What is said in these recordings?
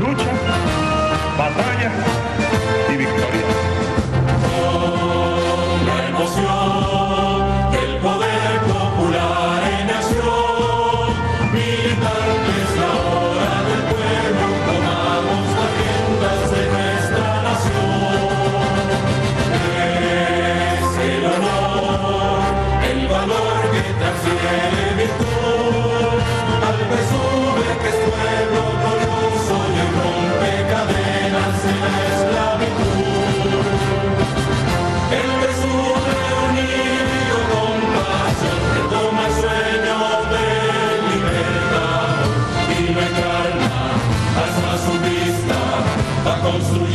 lucha, batalla.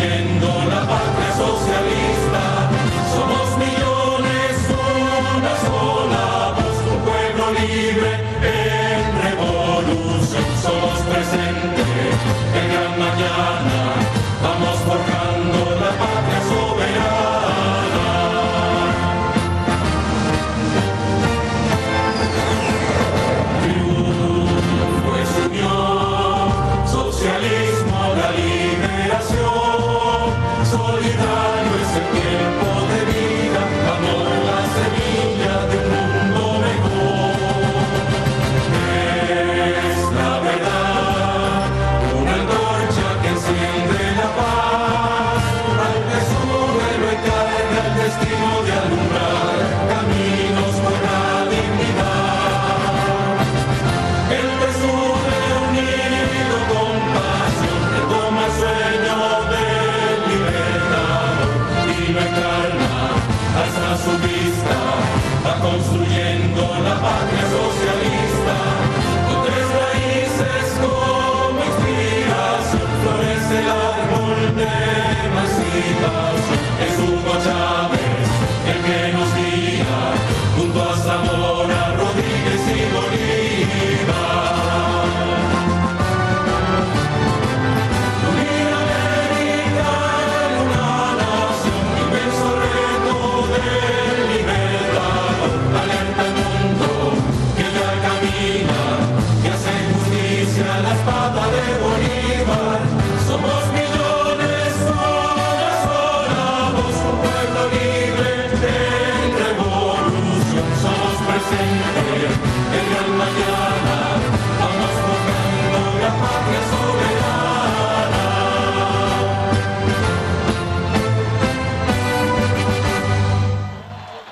la patria socialista, somos millones, una sola. construyendo la patria social.